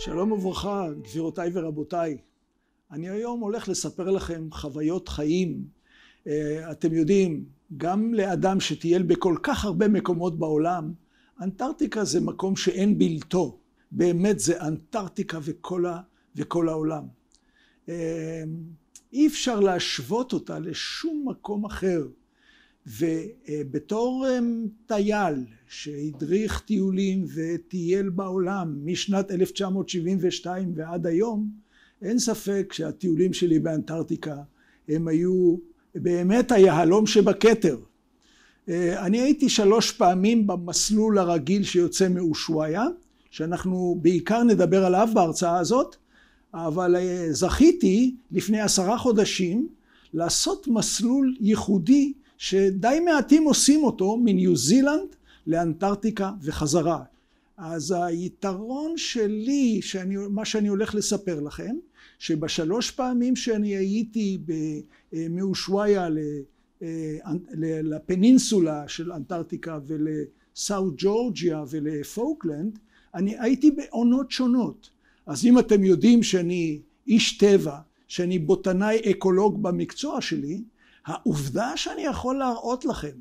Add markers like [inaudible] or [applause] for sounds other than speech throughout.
שלום וברכה, גבירותיי ורבותיי. אני היום הולך לספר לכם חוויות חיים. אה, אתם יודעים, גם לאדם שטייל בכל כך הרבה מקומות בעולם, אנטארקטיקה זה מקום שאין בלתו. באמת זה אנטארקטיקה וכל, ה, וכל העולם. אה, אי אפשר להשוות אותה לשום מקום אחר. ובתור אה, טייל שהדריך טיולים וטייל בעולם משנת 1972 ועד היום, אין ספק שהטיולים שלי באנטארקטיקה הם היו באמת היהלום שבכתר. אה, אני הייתי שלוש פעמים במסלול הרגיל שיוצא מאושוויה, שאנחנו בעיקר נדבר עליו בהרצאה הזאת, אבל אה, זכיתי לפני עשרה חודשים לעשות מסלול ייחודי שדי מעטים עושים אותו מניו זילנד לאנטארקטיקה וחזרה. אז היתרון שלי, שאני, מה שאני הולך לספר לכם, שבשלוש פעמים שאני הייתי מאושוויה לפנינסולה של אנטארקטיקה ולסאוט ג'ורג'יה ולפוקלנד, אני הייתי בעונות שונות. אז אם אתם יודעים שאני איש טבע, שאני בוטנאי אקולוג במקצוע שלי, העובדה שאני יכול להראות לכם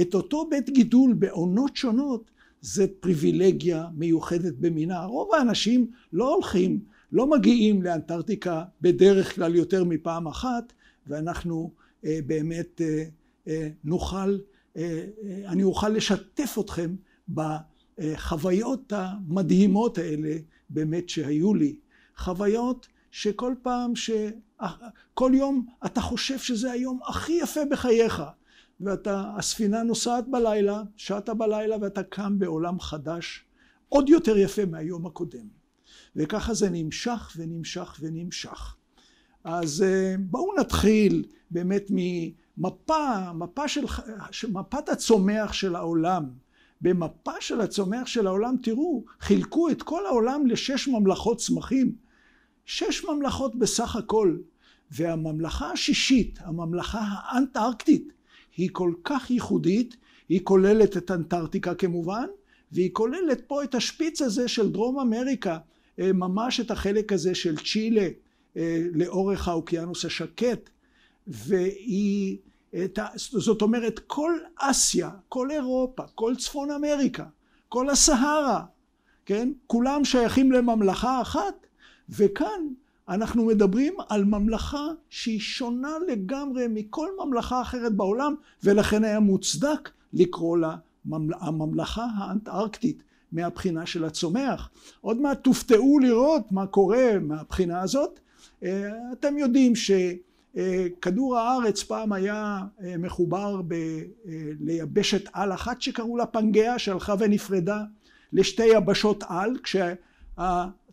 את אותו בית גידול בעונות שונות זה פריבילגיה מיוחדת במינה. רוב האנשים לא הולכים, לא מגיעים לאנטארקטיקה בדרך כלל יותר מפעם אחת ואנחנו אה, באמת אה, אה, נוכל, אה, אה, אני אוכל לשתף אתכם בחוויות המדהימות האלה באמת שהיו לי. חוויות שכל פעם ש... כל יום אתה חושב שזה היום הכי יפה בחייך ואתה, הספינה נוסעת בלילה, שעת בלילה ואתה קם בעולם חדש עוד יותר יפה מהיום הקודם. וככה זה נמשך ונמשך ונמשך. אז אה, בואו נתחיל באמת ממפה, מפה של, מפת הצומח של העולם. במפה של הצומח של העולם, תראו, חילקו את כל העולם לשש ממלכות צמחים. שש ממלכות בסך הכל. והממלכה השישית, הממלכה האנטארקטית, היא כל כך ייחודית, היא כוללת את אנטארקטיקה כמובן, והיא כוללת פה את השפיץ הזה של דרום אמריקה, אה, ממש את החלק הזה של צ'ילה אה, לאורך האוקיינוס השקט, והיא, זאת אומרת כל אסיה, כל אירופה, כל צפון אמריקה, כל הסהרה, כן? כולם שייכים לממלכה אחת, וכאן אנחנו מדברים על ממלכה שהיא שונה לגמרי מכל ממלכה אחרת בעולם ולכן היה מוצדק לקרוא לה הממלכה האנטארקטית מהבחינה של הצומח. עוד מעט תופתעו לראות מה קורה מהבחינה הזאת. אה, אתם יודעים שכדור הארץ פעם היה אה, מחובר ב... אה, ליבשת על אחת שקראו לה פנגאה שהלכה ונפרדה לשתי יבשות על כשה...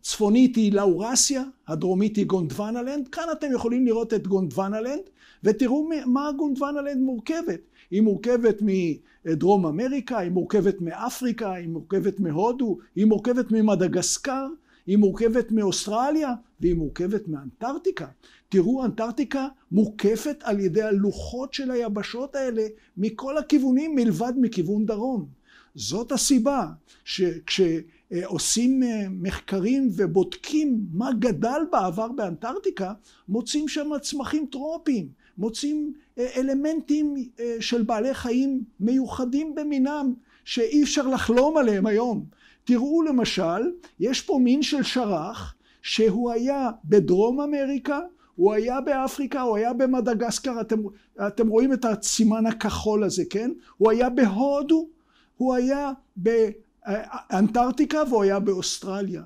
צפונית היא לאורסיה, הדרומית היא גונדוונלנד, כאן אתם יכולים לראות את גונדוונלנד ותראו מה גונדוונלנד מורכבת. היא מורכבת מדרום אמריקה, היא מורכבת מאפריקה, היא מורכבת מהודו, היא מורכבת ממדגסקר, היא מורכבת מאוסטרליה והיא מורכבת מאנטארקטיקה. תראו אנטארקטיקה מוקפת על ידי הלוחות של היבשות האלה מכל הכיוונים מלבד מכיוון דרום. זאת הסיבה שכש... אה, עושים אה, מחקרים ובודקים מה גדל בעבר באנטארקטיקה, מוצאים שם צמחים טרופיים, מוצאים אה, אלמנטים של בעלי חיים מיוחדים במינם שאי אפשר לחלום עליהם היום. תראו למשל, יש פה מין של שרח שהוא היה בדרום אמריקה, הוא היה באפריקה, הוא היה במדגסקר, אתם, אתם רואים את הסימן הכחול הזה, כן? הוא היה בהודו, הוא היה ב... אנטארקטיקה והוא היה באוסטרליה.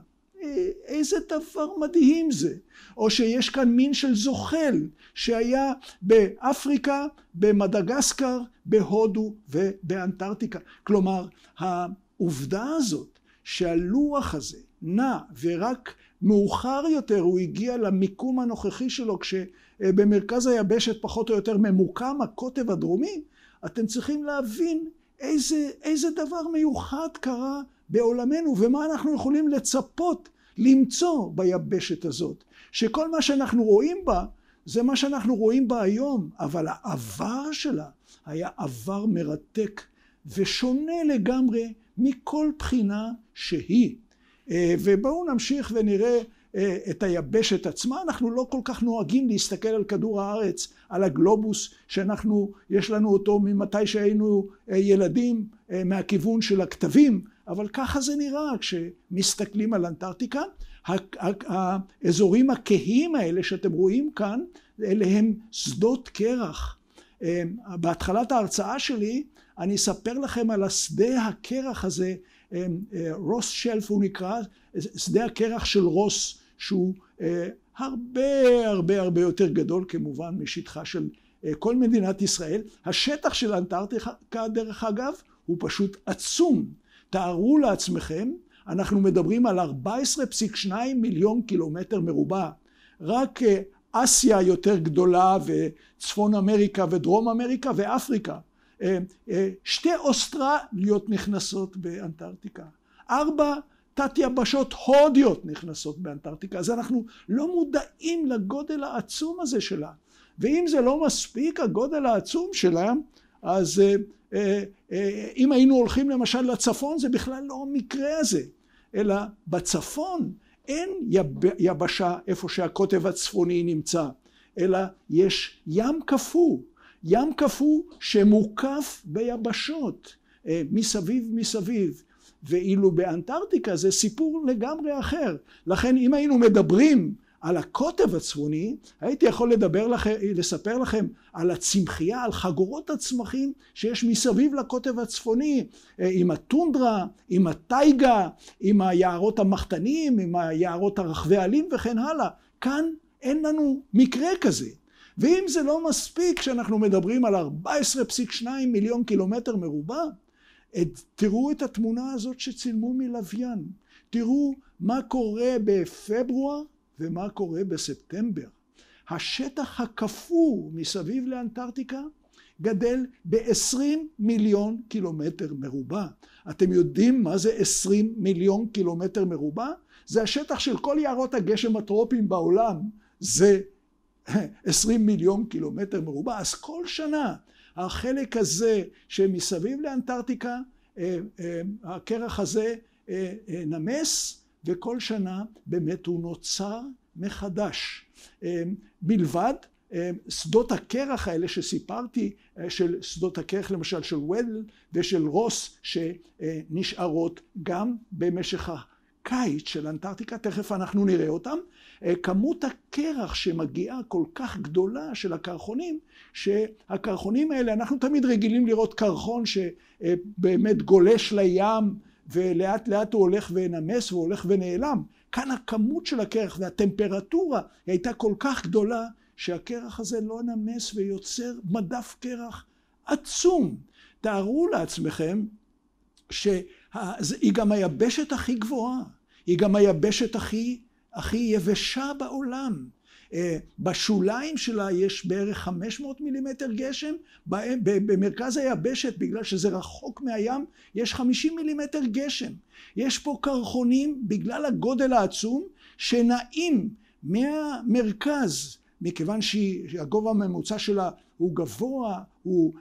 איזה דבר מדהים זה. או שיש כאן מין של זוחל שהיה באפריקה, במדגסקר, בהודו ובאנטארקטיקה. כלומר, העובדה הזאת שהלוח הזה נע ורק מאוחר יותר הוא הגיע למיקום הנוכחי שלו כשבמרכז היבשת פחות או יותר ממוקם הקוטב הדרומי, אתם צריכים להבין איזה, איזה דבר מיוחד קרה בעולמנו ומה אנחנו יכולים לצפות למצוא ביבשת הזאת. שכל מה שאנחנו רואים בה זה מה שאנחנו רואים בה היום, אבל העבר שלה היה עבר מרתק ושונה לגמרי מכל בחינה שהיא. ובואו נמשיך ונראה את היבשת עצמה. אנחנו לא כל כך נוהגים להסתכל על כדור הארץ, על הגלובוס, שאנחנו, יש לנו אותו ממתי שהיינו ילדים, מהכיוון של הכתבים, אבל ככה זה נראה כשמסתכלים על אנטארקטיקה. האזורים הכהים האלה שאתם רואים כאן, אלה הם שדות קרח. בהתחלת ההרצאה שלי אני אספר לכם על השדה הקרח הזה, רוס שלף הוא נקרא, שדה הקרח של רוס, שהוא הרבה הרבה הרבה יותר גדול כמובן משטחה של כל מדינת ישראל. השטח של אנטארקטיקה דרך אגב הוא פשוט עצום. תארו לעצמכם, אנחנו מדברים על 14.2 מיליון קילומטר מרובע. רק אסיה יותר גדולה וצפון אמריקה ודרום אמריקה ואפריקה. שתי אוסטרליות נכנסות באנטארקטיקה. ארבע תת יבשות הודיות נכנסות באנטארקטיקה. אז אנחנו לא מודעים לגודל העצום הזה שלה. ואם זה לא מספיק הגודל העצום שלה, אז אם היינו הולכים למשל לצפון זה בכלל לא המקרה הזה, אלא בצפון אין יב, יבשה איפה שהקוטב הצפוני נמצא, אלא יש ים קפוא, ים קפוא שמוקף ביבשות מסביב מסביב, ואילו באנטארקטיקה זה סיפור לגמרי אחר. לכן אם היינו מדברים על הקוטב הצפוני, הייתי יכול לדבר לכם, לספר לכם על הצמחייה, על חגורות הצמחים שיש מסביב לקוטב הצפוני, עם הטונדרה, עם הטייגה, עם היערות המחתניים, עם היערות הרחבי עלים וכן הלאה. כאן אין לנו מקרה כזה. ואם זה לא מספיק כשאנחנו מדברים על 14.2 מיליון קילומטר מרובע, תראו את התמונה הזאת שצילמו מלוויין. תראו מה קורה בפברואר ומה קורה בספטמבר. השטח הקפוא מסביב לאנטארקטיקה גדל ב-20 מיליון קילומטר מרובע. אתם יודעים מה זה 20 מיליון קילומטר מרובע? זה השטח של כל יערות הגשם הטרופיים בעולם, זה [laughs] 20 מיליון קילומטר מרובע. אז כל שנה החלק הזה שמסביב לאנטארקטיקה, אה, אה, הקרח הזה אה, נמס, וכל שנה באמת הוא נוצר מחדש. מלבד שדות הקרח האלה שסיפרתי, של שדות הקרח למשל של וודל ושל רוס, שנשארות גם במשך הקיץ של אנטארקטיקה, תכף אנחנו נראה אותם. כמות הקרח שמגיעה כל כך גדולה של הקרחונים, שהקרחונים האלה, אנחנו תמיד רגילים לראות קרחון שבאמת גולש לים ולאט לאט הוא הולך ונמס והולך ונעלם. כאן הכמות של הקרח והטמפרטורה הייתה כל כך גדולה שהקרח הזה לא נמס ויוצר מדף קרח עצום. תארו לעצמכם שהיא גם היבשת הכי גבוהה, היא גם היבשת הכי, הכי יבשה בעולם. אה, בשוליים שלה יש בערך 500 מילימטר גשם, במרכז היבשת, בגלל שזה רחוק מהים, יש 50 מילימטר גשם. יש פה קרחונים, בגלל הגודל העצום, שנעים מהמרכז, מכיוון שהגובה הממוצע שלה הוא גבוה, הוא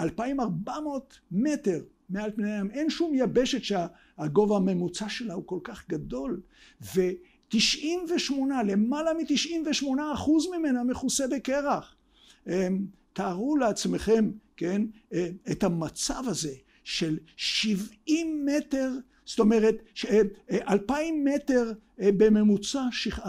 2,400 אה, מטר מעל פני הים. אין שום יבשת שהגובה הממוצע שלה הוא כל כך גדול. ו... 98, למעלה מ-98 אחוז ממנה מכוסה בקרח. אמ, תארו לעצמכם, כן, אה, את המצב הזה של 70 מטר, זאת אומרת, אה, אלפיים מטר אה, בממוצע שכ...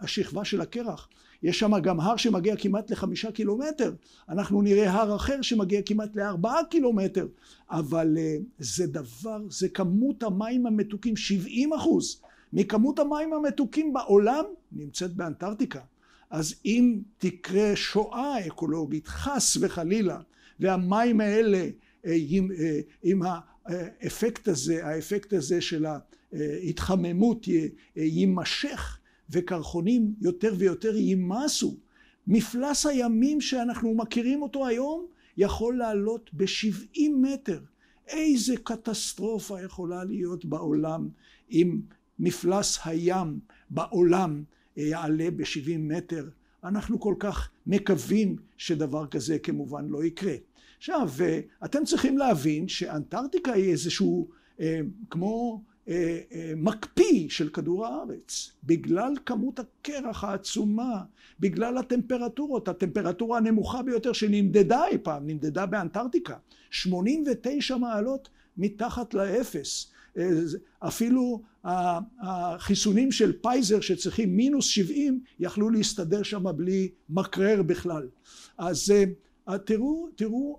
השכבה של הקרח. יש שם גם הר שמגיע כמעט לחמישה קילומטר, אנחנו נראה הר אחר שמגיע כמעט לארבעה קילומטר, אבל זה דבר, זה כמות המים המתוקים, 70 אחוז מכמות המים המתוקים בעולם נמצאת באנטארקטיקה. אז אם תקרה שואה אקולוגית, חס וחלילה, והמים האלה אה, עם, אה, עם האפקט הזה, האפקט הזה של ההתחממות יימשך וקרחונים יותר ויותר יימסו, מפלס הימים שאנחנו מכירים אותו היום יכול לעלות ב-70 מטר. איזה קטסטרופה יכולה להיות בעולם אם מפלס הים בעולם יעלה ב-70 מטר. אנחנו כל כך מקווים שדבר כזה כמובן לא יקרה. עכשיו, אתם צריכים להבין שאנטארקטיקה היא איזשהו, אה, כמו מקפיא של כדור הארץ, בגלל כמות הקרח העצומה, בגלל הטמפרטורות, הטמפרטורה הנמוכה ביותר שנמדדה אי פעם, נמדדה באנטארקטיקה, 89 מעלות מתחת לאפס. אפילו החיסונים של פייזר שצריכים מינוס 70 יכלו להסתדר שם בלי מקרר בכלל. אז תראו, תראו,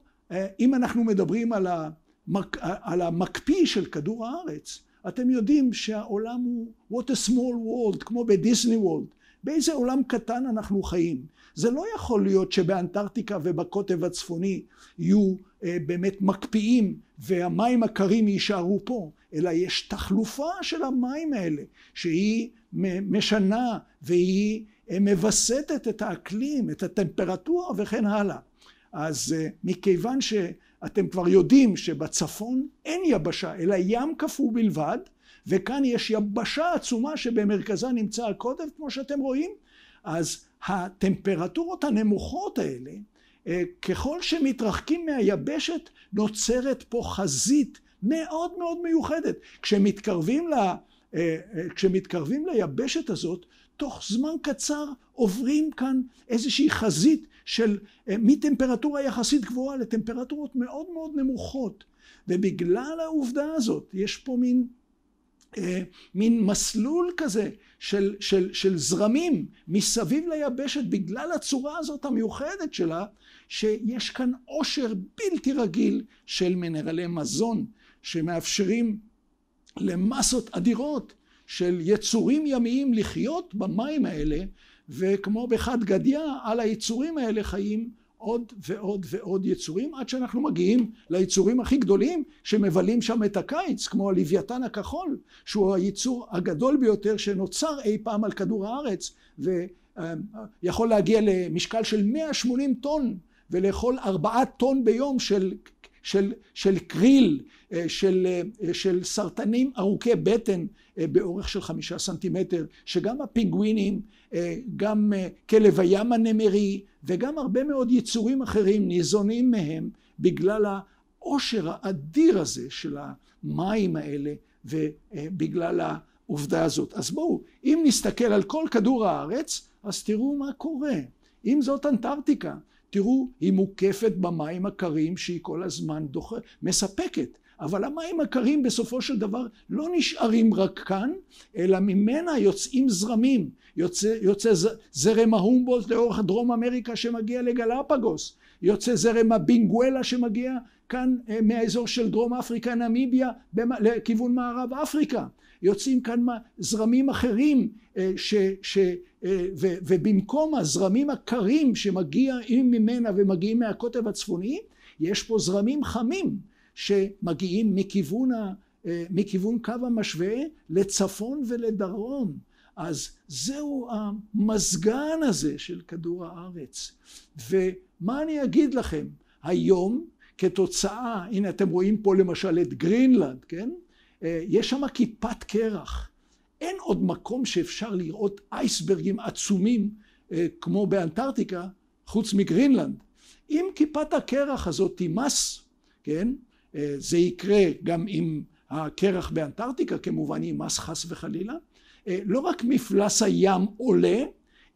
אם אנחנו מדברים על, המק, על המקפיא של כדור הארץ, אתם יודעים שהעולם הוא what a small world, כמו ב Disney World. באיזה עולם קטן אנחנו חיים. זה לא יכול להיות שבאנטארקטיקה ובקוטב הצפוני יהיו אה, באמת מקפיאים והמים הקרים יישארו פה, אלא יש תחלופה של המים האלה שהיא משנה והיא אה, מווסתת את האקלים, את הטמפרטורה וכן הלאה. אז אה, מכיוון שאתם כבר יודעים שבצפון אין יבשה אלא ים קפוא בלבד וכאן יש יבשה עצומה שבמרכזה נמצא הקוטב כמו שאתם רואים אז הטמפרטורות הנמוכות האלה אה, ככל שמתרחקים מהיבשת נוצרת פה חזית מאוד מאוד מיוחדת. כשמתקרבים, ל, אה, אה, כשמתקרבים ליבשת הזאת תוך זמן קצר עוברים כאן איזושהי חזית של מטמפרטורה יחסית גבוהה לטמפרטורות מאוד מאוד נמוכות. ובגלל העובדה הזאת יש פה מין אה, מין מסלול כזה של, של, של זרמים מסביב ליבשת בגלל הצורה הזאת המיוחדת שלה שיש כאן עושר בלתי רגיל של מנרלי מזון שמאפשרים למסות אדירות של יצורים ימיים לחיות במים האלה וכמו בחד גדיא על היצורים האלה חיים עוד ועוד ועוד יצורים עד שאנחנו מגיעים ליצורים הכי גדולים שמבלים שם את הקיץ כמו הלוויתן הכחול שהוא היצור הגדול ביותר שנוצר אי פעם על כדור הארץ ויכול להגיע למשקל של 180 טון ולאכול ארבעה טון ביום של, של, של קריל, של, של סרטנים ארוכי בטן באורך של חמישה סנטימטר, שגם הפינגווינים, גם כלב הים הנמרי וגם הרבה מאוד יצורים אחרים ניזונים מהם בגלל העושר האדיר הזה של המים האלה ובגלל העובדה הזאת. אז בואו, אם נסתכל על כל כדור הארץ, אז תראו מה קורה. אם זאת אנטארקטיקה, תראו, היא מוקפת במים הקרים שהיא כל הזמן דוח... מספקת. אבל המים הקרים בסופו של דבר לא נשארים רק כאן, אלא ממנה יוצאים זרמים. יוצא, יוצא זרם ההומבולט לאורך דרום אמריקה שמגיע לגלפגוס. יוצא זרם הבינגואלה שמגיע כאן אה, מהאזור של דרום אפריקה, נמיביה, לכיוון מערב אפריקה. יוצאים כאן זרמים אחרים אה, ש, ש, ו, ובמקום הזרמים הקרים שמגיעים ממנה ומגיעים מהקוטב הצפוני, יש פה זרמים חמים שמגיעים מכיוון, אה, מכיוון קו המשווה לצפון ולדרום. אז זהו המזגן הזה של כדור הארץ. ומה אני אגיד לכם, היום כתוצאה, הנה אתם רואים פה למשל את גרינלנד, כן? אה, יש שם כיפת קרח. אין עוד מקום שאפשר לראות אייסברגים עצומים אה, כמו באנטארקטיקה, חוץ מגרינלנד. אם כיפת הקרח הזאת תימס, כן? אה, זה יקרה גם עם הקרח באנטארקטיקה, כמובן יימס חס וחלילה. לא רק מפלס הים עולה,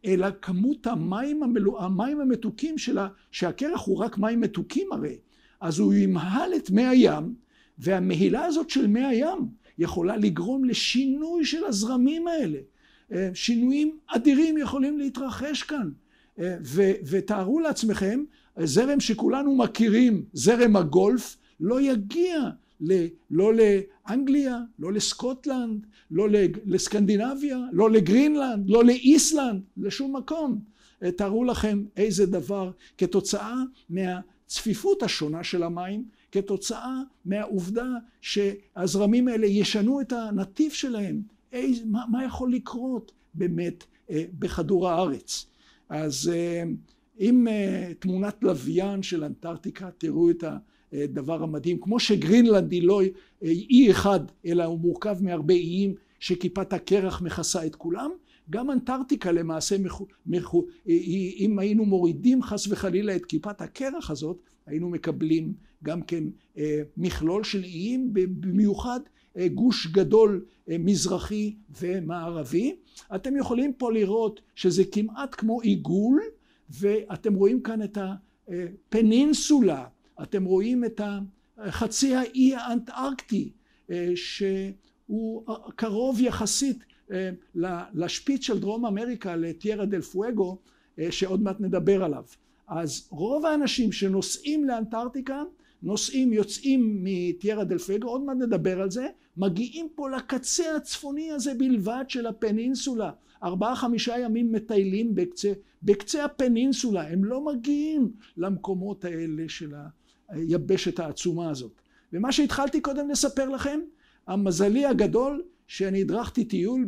אלא כמות המים, המלוא, המים המתוקים שלה, שהקרח הוא רק מים מתוקים הרי, אז הוא ימהל את מי הים, והמהילה הזאת של מי הים יכולה לגרום לשינוי של הזרמים האלה. אה, שינויים אדירים יכולים להתרחש כאן. אה, ותארו לעצמכם, זרם שכולנו מכירים, זרם הגולף, לא יגיע ל, לא לאנגליה, לא לסקוטלנד, לא לסקנדינביה, לא לגרינלנד, לא לאיסלנד, לשום מקום. אה, תארו לכם איזה דבר כתוצאה מהצפיפות השונה של המים כתוצאה מהעובדה שהזרמים האלה ישנו את הנתיב שלהם. איז, מה, מה יכול לקרות באמת אה, בכדור הארץ? אז אה, עם אה, תמונת לוויין של אנטארקטיקה תראו את הדבר המדהים. כמו שגרינלנד היא לא אי אחד אלא הוא מורכב מהרבה איים שכיפת הקרח מכסה את כולם גם אנטארקטיקה למעשה, אם היינו מורידים חס וחלילה את כיפת הקרח הזאת, היינו מקבלים גם כן מכלול של איים, במיוחד גוש גדול מזרחי ומערבי. אתם יכולים פה לראות שזה כמעט כמו עיגול, ואתם רואים כאן את הפנינסולה, אתם רואים את חצי האי האנטארקטי שהוא קרוב יחסית לשפיץ של דרום אמריקה, לטיירה דל פואגו, שעוד מעט נדבר עליו. אז רוב האנשים שנוסעים לאנטארקטיקה, נוסעים, יוצאים מטיירה דל פואגו, עוד מעט נדבר על זה, מגיעים פה לקצה הצפוני הזה בלבד של הפנינסולה. ארבעה חמישה ימים מטיילים בקצה, בקצה הפנינסולה, הם לא מגיעים למקומות האלה של היבשת העצומה הזאת. ומה שהתחלתי קודם לספר לכם, המזלי הגדול שאני הדרכתי טיול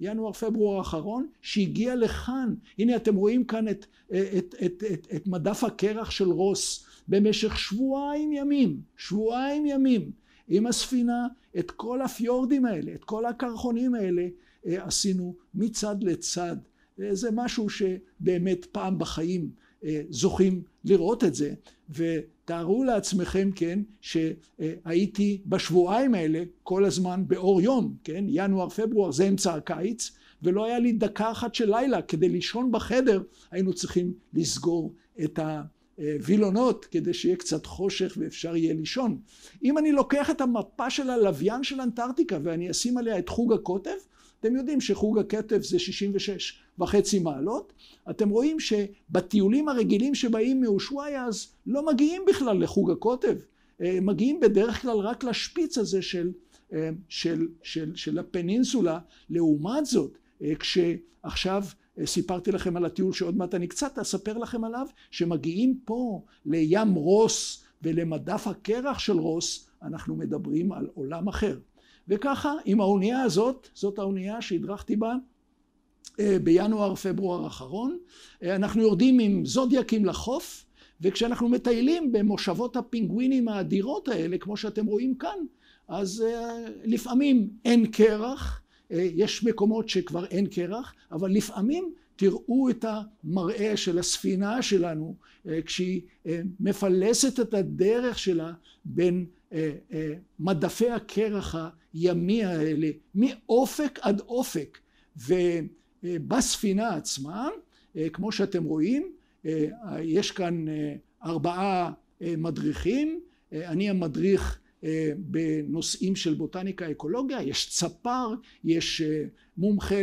בינואר פברואר האחרון שהגיע לכאן, הנה אתם רואים כאן את, את, את, את, את מדף הקרח של רוס במשך שבועיים ימים, שבועיים ימים עם הספינה את כל הפיורדים האלה, את כל הקרחונים האלה עשינו מצד לצד. זה משהו שבאמת פעם בחיים זוכים לראות את זה ותארו לעצמכם כן שהייתי בשבועיים האלה כל הזמן באור יום כן ינואר פברואר זה אמצע הקיץ ולא היה לי דקה אחת של לילה כדי לישון בחדר היינו צריכים לסגור את הווילונות כדי שיהיה קצת חושך ואפשר יהיה לישון. אם אני לוקח את המפה של הלוויין של אנטארקטיקה ואני אשים עליה את חוג הקוטב אתם יודעים שחוג הקטב זה 66 וחצי מעלות. אתם רואים שבטיולים הרגילים שבאים מאושוויה אז לא מגיעים בכלל לחוג הקוטב. מגיעים בדרך כלל רק לשפיץ הזה של, של, של, של הפנינסולה. לעומת זאת, כשעכשיו סיפרתי לכם על הטיול שעוד מעט אני קצת אספר לכם עליו, שמגיעים פה לים רוס ולמדף הקרח של רוס, אנחנו מדברים על עולם אחר. וככה עם האונייה הזאת, זאת האונייה שהדרכתי בה בינואר פברואר האחרון, אנחנו יורדים עם זודיאקים לחוף וכשאנחנו מטיילים במושבות הפינגווינים האדירות האלה כמו שאתם רואים כאן אז לפעמים אין קרח, יש מקומות שכבר אין קרח אבל לפעמים תראו את המראה של הספינה שלנו כשהיא מפלסת את הדרך שלה בין מדפי הקרח הימי האלה מאופק עד אופק ובספינה עצמה כמו שאתם רואים יש כאן ארבעה מדריכים. אני המדריך בנושאים של בוטניקה אקולוגיה. יש צפר יש מומחה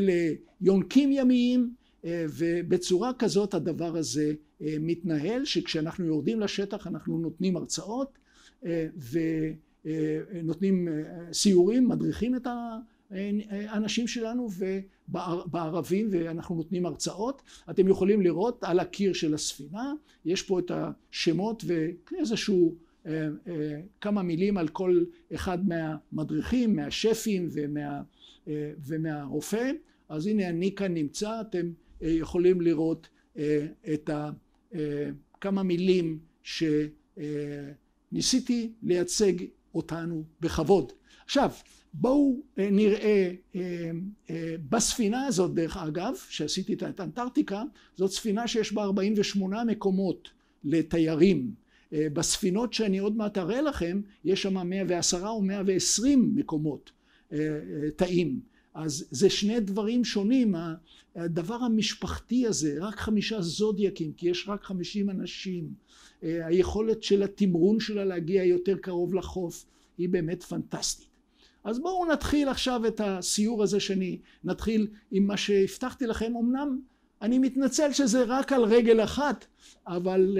ליונקים ימיים ובצורה כזאת הדבר הזה מתנהל שכשאנחנו יורדים לשטח אנחנו נותנים הרצאות ונותנים סיורים, מדריכים את האנשים שלנו בערבים ואנחנו נותנים הרצאות. אתם יכולים לראות על הקיר של הספינה, יש פה את השמות ואיזשהו כמה מילים על כל אחד מהמדריכים, מהשפים ומה, ומהרופא. אז הנה אני כאן נמצא, אתם יכולים לראות את כמה מילים ש... ניסיתי לייצג אותנו בכבוד. עכשיו בואו נראה בספינה הזאת דרך אגב שעשיתי את אנטארקטיקה זאת ספינה שיש בה 48 מקומות לתיירים. בספינות שאני עוד מעט אראה לכם יש שם 110 או 120 מקומות תאים. אז זה שני דברים שונים הדבר המשפחתי הזה רק חמישה זודיאקים כי יש רק חמישים אנשים. היכולת של התמרון שלה להגיע יותר קרוב לחוף היא באמת פנטסטית. אז בואו נתחיל עכשיו את הסיור הזה שאני נתחיל עם מה שהבטחתי לכם אמנם אני מתנצל שזה רק על רגל אחת אבל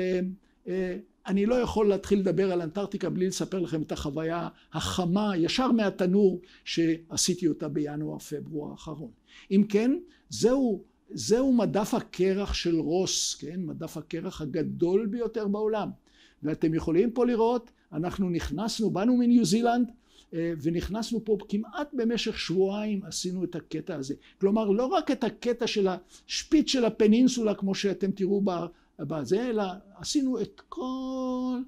אני לא יכול להתחיל לדבר על אנטארקטיקה בלי לספר לכם את החוויה החמה ישר מהתנור שעשיתי אותה בינואר פברואר האחרון. אם כן זהו זהו מדף הקרח של רוס, כן? מדף הקרח הגדול ביותר בעולם. ואתם יכולים פה לראות, אנחנו נכנסנו, באנו מניו זילנד ונכנסנו פה כמעט במשך שבועיים עשינו את הקטע הזה. כלומר לא רק את הקטע של השפיץ של הפנינסולה כמו שאתם תראו בזה, אלא עשינו את כל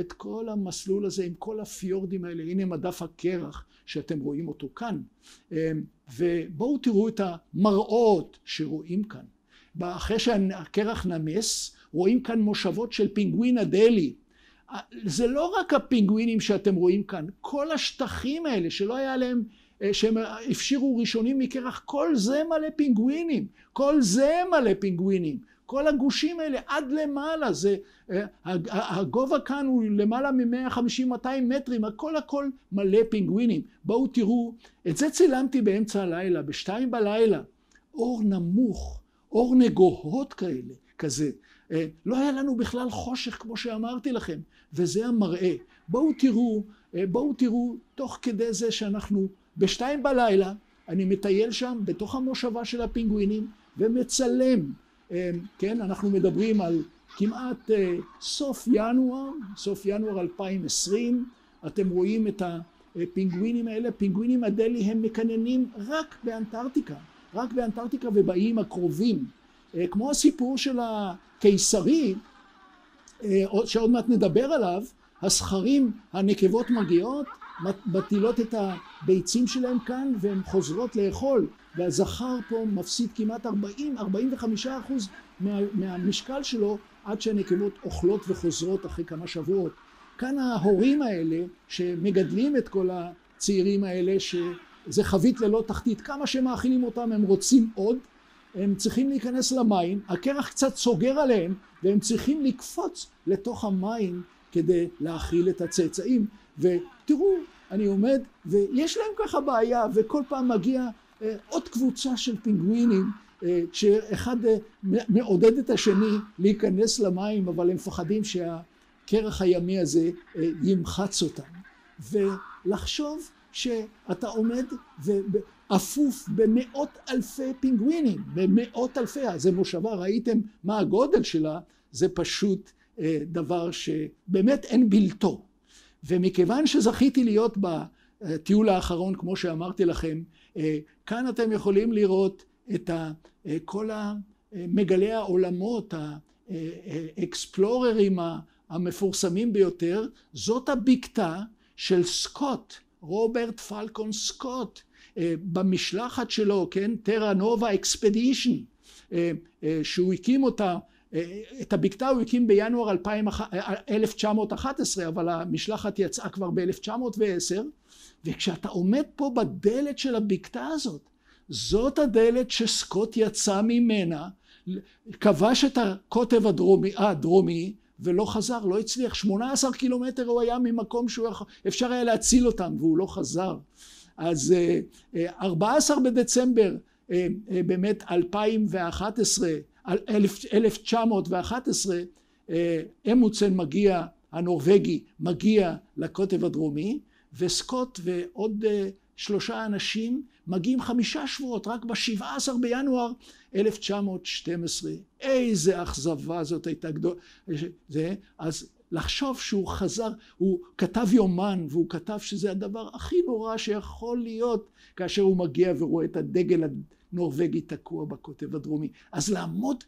את כל המסלול הזה עם כל הפיורדים האלה, הנה מדף הקרח שאתם רואים אותו כאן, ובואו תראו את המראות שרואים כאן. אחרי שהקרח נמס, רואים כאן מושבות של פינגווין הדלי. זה לא רק הפינגווינים שאתם רואים כאן, כל השטחים האלה שלא היה להם אה, שהם הפשירו ראשונים מקרח, כל זה מלא פינגווינים, כל זה מלא פינגווינים, כל הגושים האלה עד למעלה, זה, אה, הגובה כאן הוא למעלה מ-150-200 מטרים, הכל הכל מלא פינגווינים. בואו תראו, את זה צילמתי באמצע הלילה, בשתיים בלילה, אור נמוך, אור נגוהות כאלה, כזה. אה, לא היה לנו בכלל חושך כמו שאמרתי לכם, וזה המראה. בואו תראו, בואו תראו, תוך כדי זה שאנחנו בשתיים בלילה אני מטייל שם בתוך המושבה של הפינגווינים ומצלם, אה, כן, אנחנו מדברים על כמעט אה, סוף ינואר, סוף ינואר 2020, אתם רואים את הפינגווינים האלה, פינגווינים הדלי הם מקננים רק באנטארקטיקה, רק באנטארקטיקה ובאיים הקרובים, אה, כמו הסיפור של הקיסרי, שעוד מעט נדבר עליו, הזכרים, הנקבות מגיעות מטילות את הביצים שלהם כאן והן חוזרות לאכול. והזכר פה מפסיד כמעט 40-45 אחוז מה, מהמשקל שלו עד שהנקבות אוכלות וחוזרות אחרי כמה שבועות. כאן ההורים האלה שמגדלים את כל הצעירים האלה שזה חבית ללא תחתית. כמה שמאכילים אותם הם רוצים עוד הם צריכים להיכנס למים הקרח קצת סוגר עליהם והם צריכים לקפוץ לתוך המים כדי להאכיל את הצאצאים ותראו, אני עומד, ויש להם ככה בעיה, וכל פעם מגיע אה, עוד קבוצה של פינגווינים, אה, שאחד אה, מעודד את השני להיכנס למים, אבל הם מפחדים שהקרח הימי הזה אה, ימחץ אותם. ולחשוב שאתה עומד ואפוף במאות אלפי פינגווינים, במאות אלפי, זה מושבה, ראיתם מה הגודל שלה, זה פשוט אה, דבר שבאמת אין בלתו. ומכיוון שזכיתי להיות בטיול האחרון, כמו שאמרתי לכם, אה, כאן אתם יכולים לראות את אה, כל מגלי העולמות, האקספלוררים המפורסמים ביותר, זאת הבקתה של סקוט, רוברט פלקון סקוט, אה, במשלחת שלו, כן, טרה נובה אקספדישן, שהוא הקים אותה את הבקתה הוא הקים בינואר 1911 אבל המשלחת יצאה כבר ב-1910 וכשאתה עומד פה בדלת של הבקתה הזאת זאת הדלת שסקוט יצא ממנה כבש את הקוטב הדרומי, הדרומי ולא חזר, לא הצליח, 18 קילומטר הוא היה ממקום שאפשר היה להציל אותם והוא לא חזר. אז 14 בדצמבר באמת 2011 1911 אה, אמוצן מגיע, הנורבגי, מגיע לקוטב הדרומי וסקוט ועוד אה, שלושה אנשים מגיעים חמישה שבועות רק בשבעה עשר בינואר 1912. איזה אכזבה זאת הייתה גדולה. אז לחשוב שהוא חזר, הוא כתב יומן והוא כתב שזה הדבר הכי נורא שיכול להיות כאשר הוא מגיע ורואה את הדגל נורבגי תקוע בקוטב הדרומי. אז לעמוד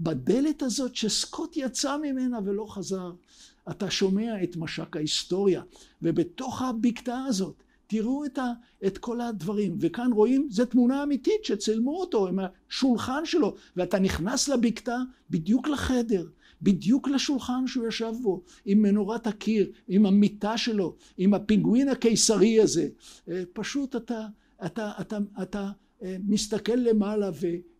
בדלת הזאת שסקוט יצא ממנה ולא חזר, אתה שומע את משק ההיסטוריה, ובתוך הבקתה הזאת תראו את, ה, את כל הדברים, וכאן רואים, זו תמונה אמיתית שצילמו אותו עם השולחן שלו, ואתה נכנס לבקתה בדיוק לחדר, בדיוק לשולחן שהוא ישב בו, עם מנורת הקיר, עם המיטה שלו, עם הפינגווין הקיסרי הזה. אה, פשוט אתה, אתה, אתה, אתה אה, מסתכל למעלה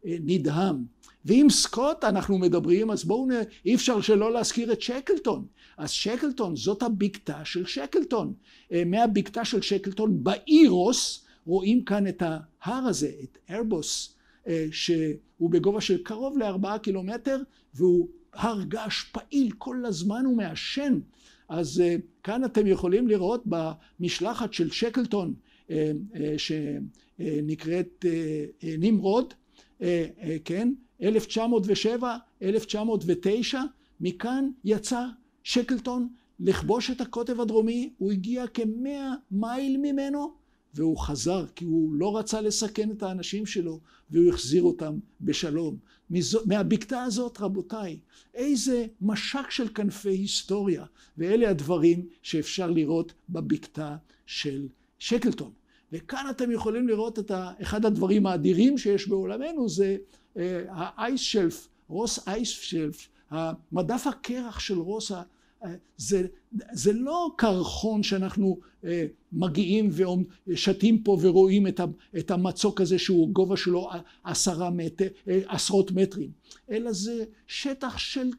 ונדהם. ואם סקוט אנחנו מדברים, אז בואו. אי אפשר שלא להזכיר את שקלטון. אז שקלטון, זאת הבקתה של שקלטון. אה, מהבקתה של שקלטון באירוס, רואים כאן את ההר הזה, את ארבוס, אה, שהוא בגובה של קרוב לארבעה קילומטר, והוא הר געש פעיל, כל הזמן הוא מעשן. אז כאן אתם יכולים לראות במשלחת של שקלטון, ש... נקראת אה, אה, נמרוד, אה, כן, 1907, 1909, מכאן יצא שקלטון לכבוש את הקוטב הדרומי, הוא הגיע כמאה מייל ממנו והוא חזר כי הוא לא רצה לסכן את האנשים שלו והוא החזיר אותם בשלום. מהבקתה הזאת רבותיי, איזה משק של כנפי היסטוריה ואלה הדברים שאפשר לראות בבקתה של שקלטון. וכאן אתם יכולים לראות את אחד הדברים האדירים שיש בעולמנו זה האייס שלף, רוס אייס שלף, המדף הקרח של רוס זה, זה לא קרחון שאנחנו אה, מגיעים ושתים פה ורואים את המצוק הזה שהוא גובה שלו עשרה מטר, אה, עשרות מטרים, אלא זה שטח של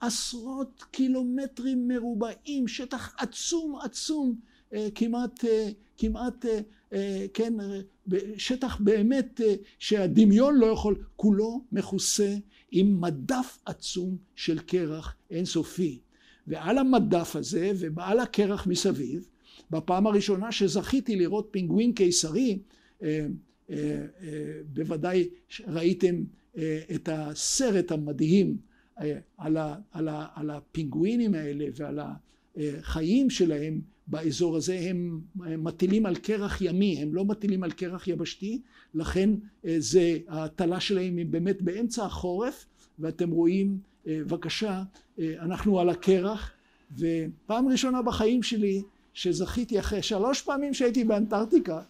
עשרות קילומטרים מרובעים, שטח עצום עצום, אה, כמעט, כמעט, כן, שטח באמת שהדמיון לא יכול, כולו מכוסה עם מדף עצום של קרח אינסופי. ועל המדף הזה ועל הקרח מסביב, בפעם הראשונה שזכיתי לראות פינגווין קיסרי, אה, אה, אה, בוודאי ראיתם את הסרט המדהים על, ה, על, ה, על הפינגווינים האלה ועל החיים שלהם באזור הזה, הם מטילים על קרח ימי, הם לא מטילים על קרח יבשתי, לכן זה, ההטלה שלהם היא באמת באמצע החורף, ואתם רואים בבקשה, אנחנו על הקרח, ופעם ראשונה בחיים שלי שזכיתי אחרי שלוש פעמים שהייתי באנטארקטיקה,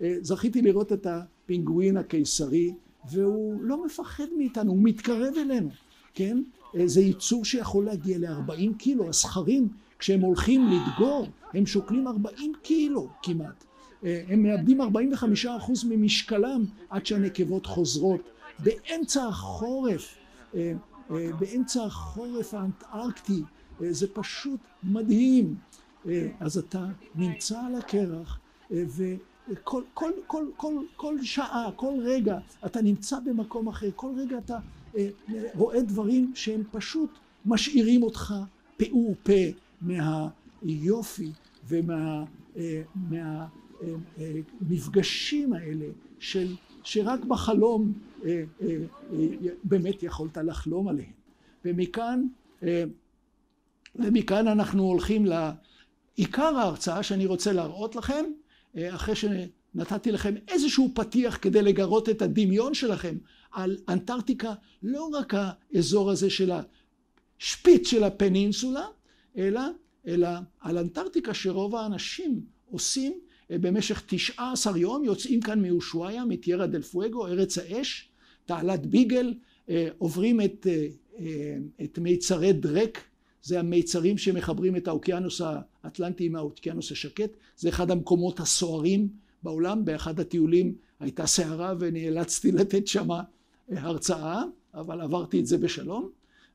זכיתי לראות את הפינגווין הקיסרי, והוא לא מפחד מאיתנו, הוא מתקרב אלינו, כן? זה ייצור שיכול להגיע ל-40 קילו, הזכרים כשהם הולכים לדגור הם שוקלים 40 קילו כמעט, הם מאבדים 45 אחוז ממשקלם עד שהנקבות חוזרות באמצע החורף אה, באמצע החורף האנטארקטי, אה, זה פשוט מדהים. אה, אז אתה נמצא על הקרח וכל כל, כל, כל, כל שעה, כל רגע אתה נמצא במקום אחר, כל רגע אתה רואה דברים שהם פשוט משאירים אותך פעור פה מהיופי ומהמפגשים האלה של שרק בחלום אה, אה, אה, באמת יכולת לחלום עליהם. ומכאן, ומכאן אנחנו הולכים לעיקר ההרצאה שאני רוצה להראות לכם, אחרי שנתתי לכם איזשהו פתיח כדי לגרות את הדמיון שלכם על אנטארקטיקה, לא רק האזור הזה של השפיץ של הפנינסולה, אלא, אלא על אנטארקטיקה שרוב האנשים עושים במשך תשעה עשר יום יוצאים כאן מאושוויה, מטיירה דל פואגו, ארץ האש, תעלת ביגל, אה, עוברים את, אה, אה, את מיצרי דרק, זה המיצרים שמחברים את האוקיינוס האטלנטי עם האוקיינוס השקט, זה אחד המקומות הסוערים בעולם, באחד הטיולים הייתה סערה ונאלצתי לתת שמה הרצאה, אבל עברתי את זה בשלום.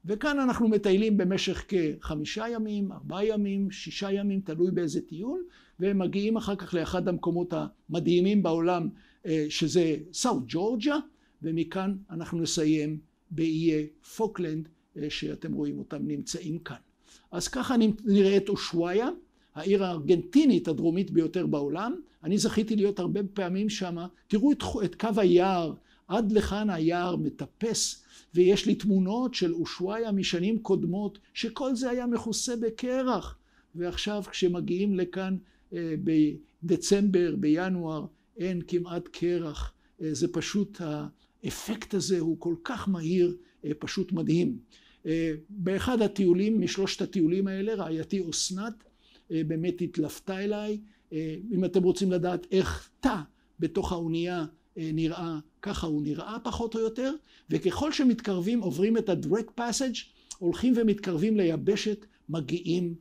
וכאן אנחנו מטיילים במשך כחמישה ימים, ארבעה ימים, שישה ימים, תלוי באיזה טיול, ומגיעים אחר כך לאחד המקומות המדהימים בעולם, אה, שזה South Georgia, ומכאן אנחנו נסיים באיי פוקלנד, אה, שאתם רואים אותם נמצאים כאן. אז ככה נראית אושוואיה, העיר הארגנטינית הדרומית ביותר בעולם. אני זכיתי להיות הרבה פעמים שם. תראו את, את קו היער, עד לכאן היער מטפס, ויש לי תמונות של אושוואיה משנים קודמות, שכל זה היה מכוסה בקרח. ועכשיו כשמגיעים לכאן אה, בדצמבר, בינואר, אין כמעט קרח. אה, זה פשוט, האפקט הזה הוא כל כך מהיר, אה, פשוט מדהים. באחד הטיולים, משלושת הטיולים האלה, רעייתי אסנת באמת התלוותה אליי. אם אתם רוצים לדעת איך תא בתוך האונייה נראה, ככה הוא נראה פחות או יותר, וככל שמתקרבים, עוברים את ה-direct passage, הולכים ומתקרבים ליבשת, מגיעים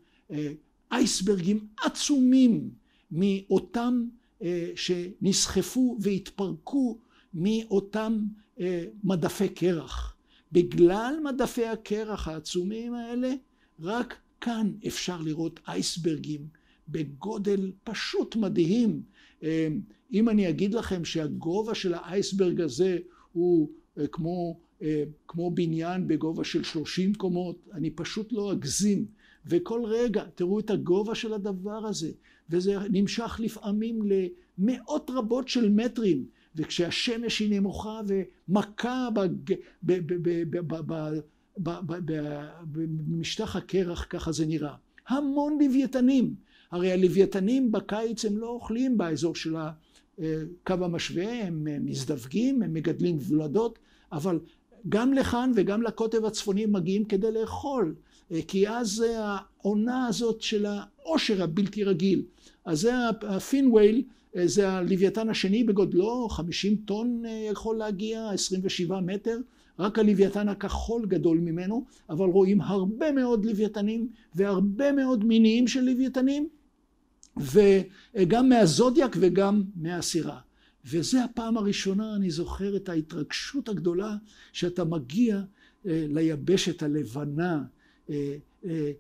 אייסברגים עצומים מאותם אה, שנסחפו והתפרקו מאותם אה, מדפי קרח. בגלל מדפי הקרח העצומים האלה, רק כאן אפשר לראות אייסברגים בגודל פשוט מדהים. אה, אם אני אגיד לכם שהגובה של האייסברג הזה הוא כמו, כמו בניין בגובה של 30 קומות, אני פשוט לא אגזים. וכל רגע, תראו את הגובה של הדבר הזה, וזה נמשך לפעמים למאות רבות של מטרים, וכשהשמש היא נמוכה ומכה במשטח הקרח, ככה זה נראה. המון לוויתנים. הרי הלוויתנים בקיץ הם לא אוכלים באזור של הקו המשווה, הם מזדווגים, הם מגדלים ולדות, אבל גם לכאן וגם לקוטב הצפוני מגיעים כדי לאכול, כי אז זה העונה הזאת של העושר הבלתי רגיל. אז זה הפינווייל, זה הלוויתן השני בגודלו, 50 טון יכול להגיע, 27 מטר, רק הלוויתן הכחול גדול ממנו, אבל רואים הרבה מאוד לוויתנים והרבה מאוד מינים של לוויתנים, וגם מהזודיאק וגם מהסירה. וזה הפעם הראשונה, אני זוכר את ההתרגשות הגדולה שאתה מגיע אה, ליבשת הלבנה, אה, אה,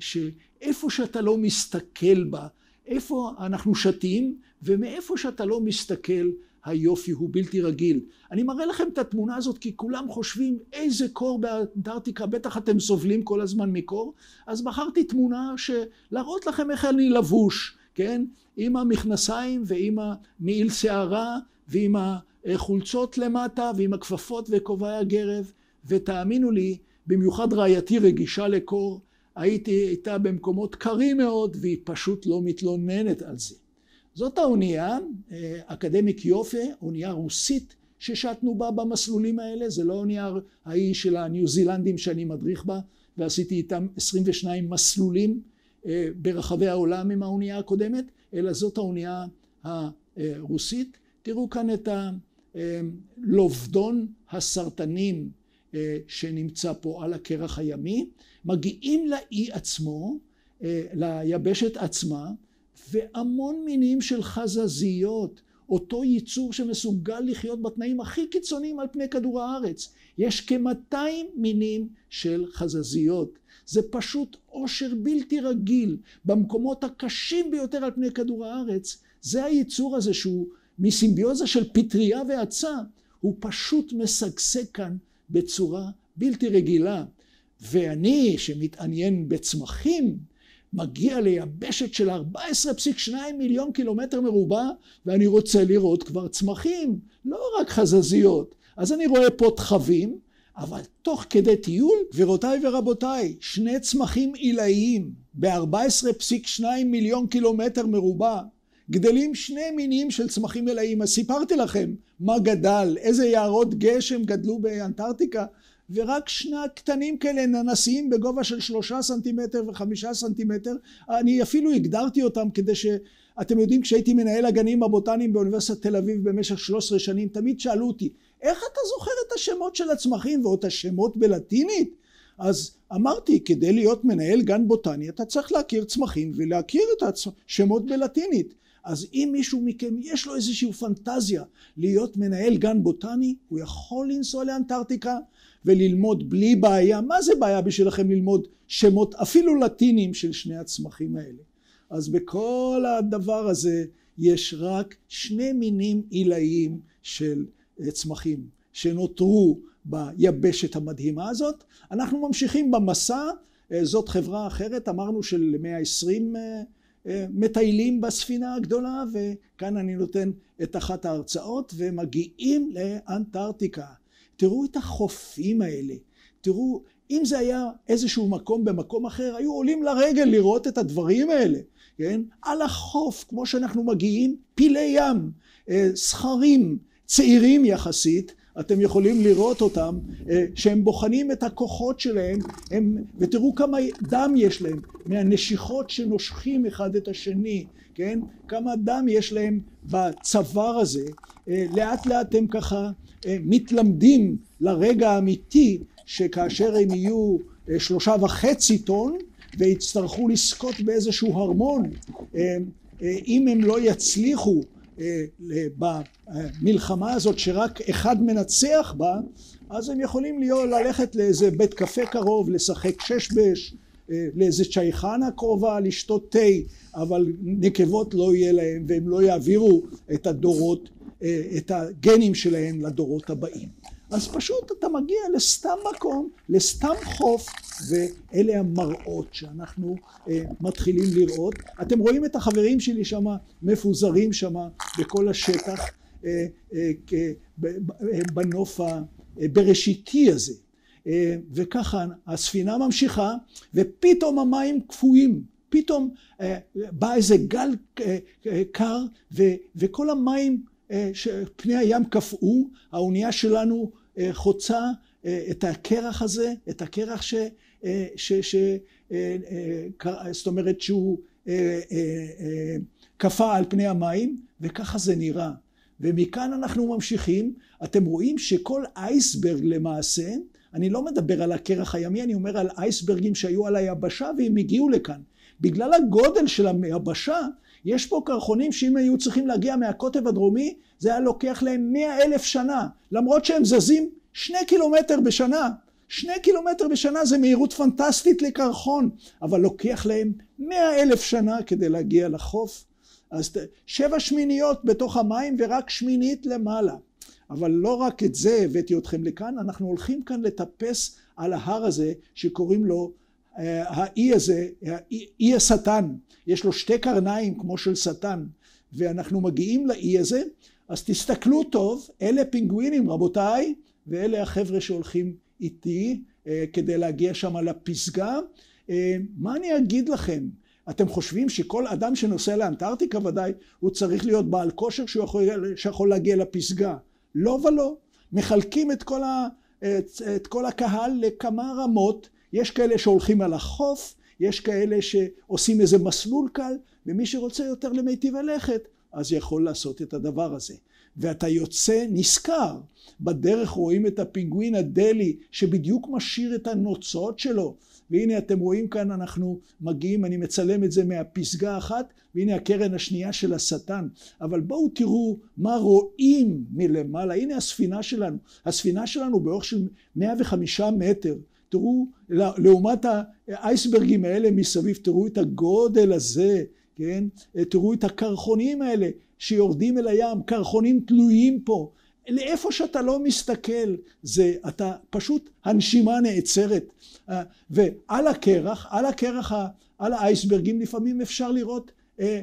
שאיפה שאתה לא מסתכל בה, איפה אנחנו שתים, ומאיפה שאתה לא מסתכל, היופי הוא בלתי רגיל. אני מראה לכם את התמונה הזאת כי כולם חושבים איזה קור באנטארקטיקה, בטח אתם סובלים כל הזמן מקור, אז בחרתי תמונה להראות לכם איך אני לבוש, כן? עם המכנסיים ועם המעיל שערה ועם החולצות למטה ועם הכפפות וכובעי הגרב, ותאמינו לי, במיוחד רעייתי רגישה לקור, הייתי איתה במקומות קרים מאוד והיא פשוט לא מתלוננת על זה. זאת האונייה, אה, אקדמיק יופה, אונייה רוסית ששטנו בה במסלולים האלה, זה לא אונייה ההיא של הניו זילנדים שאני מדריך בה, ועשיתי איתם 22 מסלולים אה, ברחבי העולם עם האונייה הקודמת, אלא זאת האונייה הרוסית. תראו כאן את הלובדון הסרטנים אה, שנמצא פה על הקרח הימי, מגיעים לאי עצמו, ליבשת עצמה, והמון מינים של חזזיות, אותו ייצור שמסוגל לחיות בתנאים הכי קיצוניים על פני כדור הארץ. יש כמאתיים מינים של חזזיות. זה פשוט עושר בלתי רגיל במקומות הקשים ביותר על פני כדור הארץ. זה הייצור הזה שהוא מסימביוזה של פטריה והצה, הוא פשוט משגשג כאן בצורה בלתי רגילה. ואני שמתעניין בצמחים, מגיע ליבשת של 14.2 מיליון קילומטר מרובע ואני רוצה לראות כבר צמחים, לא רק חזזיות. אז אני רואה פה תחבים, אבל תוך כדי טיול, גבירותיי ורבותיי, שני צמחים עילאיים ב-14.2 מיליון קילומטר מרובע, גדלים שני מינים של צמחים עילאיים. אז סיפרתי לכם מה גדל, איזה יערות גשם גדלו באנטארקטיקה, ורק שני קטנים כאלה ננסיים בגובה של שלושה סנטימטר וחמישה סנטימטר. אני אפילו הגדרתי אותם כדי שאתם יודעים כשהייתי מנהל הגנים הבוטניים באוניברסיטת תל אביב במשך 13 שנים תמיד שאלו אותי איך אתה זוכר את השמות של הצמחים ועוד השמות בלטינית? אז אמרתי כדי להיות מנהל גן בוטני אתה צריך להכיר צמחים ולהכיר את השמות בלטינית אז אם מישהו מכם יש לו איזושהי פנטזיה להיות מנהל גן בוטני הוא יכול לנסוע לאנטארקטיקה וללמוד בלי בעיה, מה זה בעיה בשבילכם ללמוד שמות אפילו לטינים של שני הצמחים האלה? אז בכל הדבר הזה יש רק שני מינים עילאיים של אה, צמחים שנותרו ביבשת המדהימה הזאת. אנחנו ממשיכים במסע, אה, זאת חברה אחרת, אמרנו של 120 אה, מטיילים בספינה הגדולה וכאן אני נותן את אחת ההרצאות ומגיעים לאנטארקטיקה. תראו את החופים האלה, תראו, אם זה היה איזשהו מקום במקום אחר, היו עולים לרגל לראות את הדברים האלה, כן? על החוף, כמו שאנחנו מגיעים, פילי ים, אה, צעירים יחסית, אתם יכולים לראות אותם, אה, שהם בוחנים את הכוחות שלהם, הם, ותראו כמה דם יש להם, מהנשיכות שנושכים אחד את השני, כן? כמה דם יש להם בצוואר הזה, אה, לאט לאט הם ככה מתלמדים לרגע האמיתי שכאשר הם יהיו אה, שלושה וחצי טון ויצטרכו לזכות באיזשהו הרמון אה, אה, אם הם לא יצליחו במלחמה הזאת שרק אחד מנצח בה אז הם יכולים להיות, ללכת לאיזה בית קפה קרוב, לשחק שש בש, לאיזה צ'ייחנה קרובה, לשתות תה, אבל נקבות לא יהיה להם והם לא יעבירו את הדורות אה, את הגנים שלהם לדורות הבאים. אז פשוט אתה מגיע לסתם מקום, לסתם חוף, ואלה המראות שאנחנו אה, מתחילים לראות. אתם רואים את החברים שלי שם מפוזרים שם בכל השטח אה, אה, בנוף הבראשיתי הזה. אה, וככה הספינה ממשיכה ופתאום המים קפואים פתאום בא איזה גל קר וכל המים פני הים קפאו, האונייה שלנו חוצה את הקרח הזה, את הקרח ש... ש, ש זאת אומרת שהוא קפא על פני המים, וככה זה נראה. ומכאן אנחנו ממשיכים, אתם רואים שכל אייסברג למעשה, אני לא מדבר על הקרח הימי, אני אומר על אייסברגים שהיו על היבשה והם הגיעו לכאן. בגלל הגודל של היבשה, יש פה קרחונים שאם היו צריכים להגיע מהקוטב הדרומי, זה היה לוקח להם מאה אלף שנה, למרות שהם זזים שני קילומטר בשנה. שני קילומטר בשנה זה מהירות פנטסטית לקרחון, אבל לוקח להם מאה אלף שנה כדי להגיע לחוף. אז שבע שמיניות בתוך המים ורק שמינית למעלה. אבל לא רק את זה הבאתי אתכם לכאן, אנחנו הולכים כאן לטפס על ההר הזה שקוראים לו האי הזה, אי השטן. יש לו שתי קרניים כמו של שטן, ואנחנו מגיעים לאי הזה, אז תסתכלו טוב, אלה פינגווינים רבותיי, ואלה החבר'ה שהולכים איתי אה, כדי להגיע שם לפסגה. אה, מה אני אגיד לכם? אתם חושבים שכל אדם שנוסע לאנטארקטיקה ודאי הוא צריך להיות בעל כושר שהוא יכול, שיכול להגיע לפסגה. לא ולא. מחלקים את כל, ה, את, את כל הקהל לכמה רמות. יש כאלה שהולכים על החוף, יש כאלה שעושים איזה מסלול קל, ומי שרוצה יותר למיטיב הלכת, אז יכול לעשות את הדבר הזה. ואתה יוצא נשכר. בדרך רואים את הפינגווין הדלי שבדיוק משאיר את הנוצות שלו. והנה אתם רואים כאן אנחנו מגיעים, אני מצלם את זה מהפסגה האחת, והנה הקרן השנייה של השטן. אבל בואו תראו מה רואים מלמעלה. הנה הספינה שלנו. הספינה שלנו באורך של 105 מטר. תראו, לעומת האייסברגים האלה מסביב, תראו את הגודל הזה, כן? תראו את הקרחונים האלה שיורדים אל הים, קרחונים תלויים פה. לאיפה שאתה לא מסתכל, זה, אתה פשוט, הנשימה נעצרת. אה, ועל הקרח, על הקרח, על האייסברגים, לפעמים אפשר לראות אה, אה,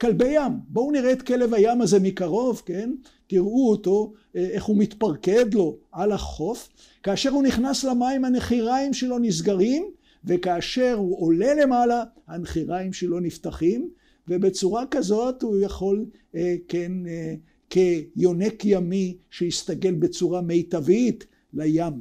כלבי ים. בואו נראה את כלב הים הזה מקרוב, כן? תראו אותו, אה, איך הוא מתפרקד לו על החוף. כאשר הוא נכנס למים, הנחיריים שלו נסגרים, וכאשר הוא עולה למעלה, הנחיריים שלו נפתחים. ובצורה כזאת הוא יכול, אה, כן, אה, כיונק ימי שיסתגל בצורה מיטבית לים.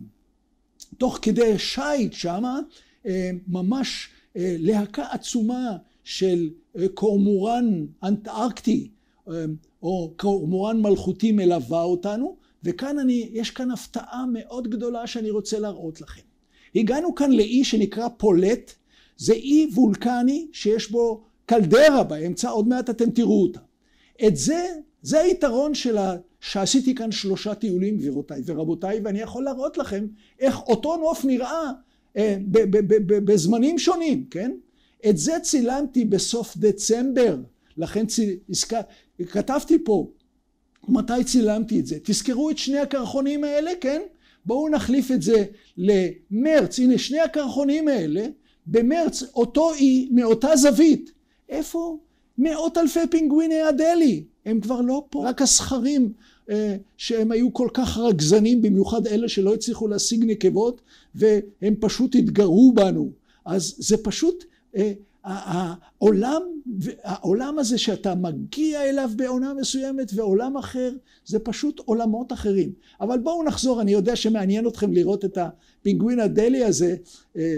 תוך כדי שיט שמה, אה, ממש להקה עצומה של קורמורן אנטארקטי או קורמורן מלכותי מלווה אותנו, וכאן אני, יש כאן הפתעה מאוד גדולה שאני רוצה להראות לכם. הגענו כאן לאי שנקרא פולט, זה אי וולקני שיש בו קלדרה באמצע, עוד מעט אתם תראו אותה. את זה, זה היתרון של ה... שעשיתי כאן שלושה טיולים גבירותיי ורבותיי, ואני יכול להראות לכם איך אותו נוף נראה אה, בזמנים שונים, כן? את זה צילמתי בסוף דצמבר, לכן ציל... כתבתי פה מתי צילמתי את זה. תזכרו את שני הקרחונים האלה, כן? בואו נחליף את זה למרץ, הנה שני הקרחונים האלה, במרץ אותו אי מאותה זווית, איפה מאות אלפי פינגוויני הדלי? הם כבר לא פה, רק הזכרים אה, שהם היו כל כך רגזנים, במיוחד אלה שלא הצליחו להשיג נקבות, והם פשוט התגרו בנו. אז זה פשוט, העולם, העולם הזה שאתה מגיע אליו בעונה מסוימת ועולם אחר, זה פשוט עולמות אחרים. אבל בואו נחזור, אני יודע שמעניין אתכם לראות את הפינגווין הדלי הזה, אה,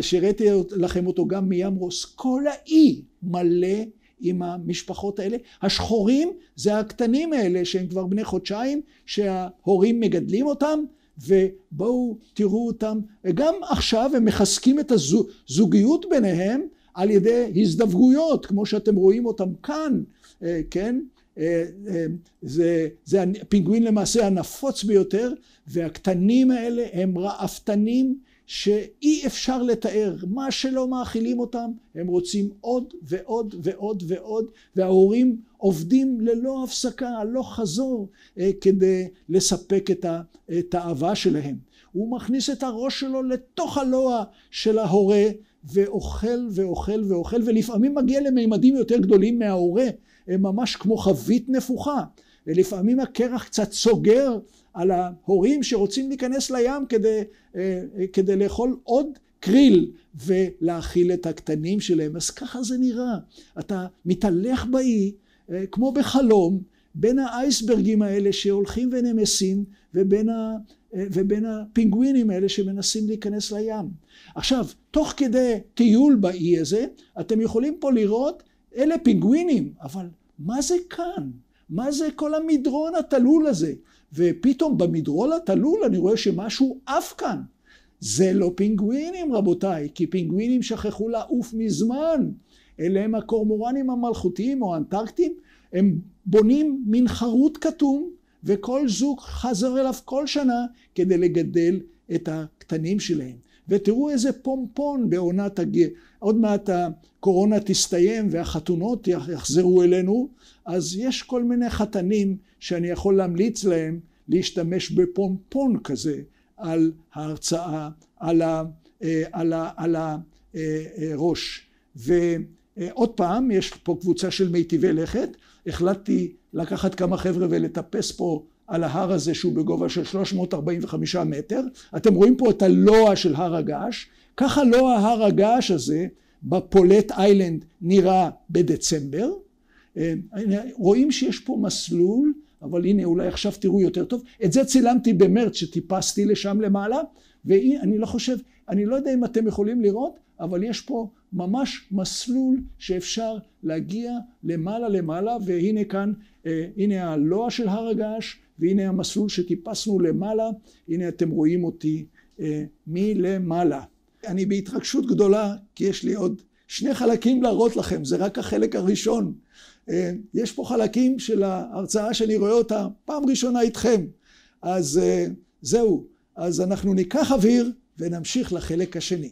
שהראיתי לכם אותו גם מים רוס, כל האי מלא עם המשפחות האלה. השחורים זה הקטנים האלה שהם כבר בני חודשיים, שההורים מגדלים אותם, ובואו תראו אותם. גם עכשיו הם מחזקים את הזוגיות ביניהם על ידי הזדווגויות, כמו שאתם רואים אותם כאן, אה, כן? אה, אה, זה, זה הפינגווין למעשה הנפוץ ביותר, והקטנים האלה הם רעפתנים שאי אפשר לתאר, מה שלא מאכילים אותם, הם רוצים עוד ועוד ועוד ועוד, וההורים עובדים ללא הפסקה, הלא חזור, אה, כדי לספק את האהבה שלהם. הוא מכניס את הראש שלו לתוך הלוע של ההורה, ואוכל ואוכל ואוכל, ולפעמים מגיע למימדים יותר גדולים מההורה, הם ממש כמו חבית נפוחה, ולפעמים הקרח קצת סוגר על ההורים שרוצים להיכנס לים כדי, אה, כדי לאכול עוד קריל ולהאכיל את הקטנים שלהם. אז ככה זה נראה. אתה מתהלך באי כמו בחלום בין האייסברגים האלה שהולכים ונמסים ובין, ה, ובין הפינגווינים האלה שמנסים להיכנס לים. עכשיו, תוך כדי טיול באי הזה, אתם יכולים פה לראות, אלה פינגווינים, אבל מה זה כאן? מה זה כל המדרון התלול הזה? ופתאום במדרון התלול אני רואה שמשהו עף כאן. זה לא פינגווינים רבותיי, כי פינגווינים שכחו לעוף מזמן. אלה הם הקורמורנים המלכותיים או האנטרקטים, הם בונים מין חרוט כתום וכל זוג חזר אליו כל שנה כדי לגדל את הקטנים שלהם. ותראו איזה פומפון בעונת הגר. עוד מעט הקורונה תסתיים והחתונות יחזרו אלינו, אז יש כל מיני חתנים שאני יכול להמליץ להם להשתמש בפומפון כזה על ההרצאה, על, ה, אה, על, ה, על הראש. ועוד פעם, יש פה קבוצה של מיטיבי לכת, החלטתי לקחת כמה חבר'ה ולטפס פה על ההר הזה שהוא בגובה של 345 מטר. אתם רואים פה את הלוע של הר הגעש. ככה לוע הר הגעש הזה בפולט איילנד נראה בדצמבר. אה, רואים שיש פה מסלול, אבל הנה אולי עכשיו תראו יותר טוב. את זה צילמתי במרץ שטיפסתי לשם למעלה, ואני לא חושב, אני לא יודע אם אתם יכולים לראות, אבל יש פה ממש מסלול שאפשר להגיע למעלה למעלה, והנה כאן, אה, הנה הלוע של הר הגעש, והנה המסלול שטיפסנו למעלה, הנה אתם רואים אותי אה, מלמעלה. אני בהתרגשות גדולה, כי יש לי עוד שני חלקים להראות לכם, זה רק החלק הראשון. אה, יש פה חלקים של ההרצאה שאני רואה אותה פעם ראשונה איתכם. אז זהו, אז אנחנו ניקח אוויר ונמשיך לחלק השני.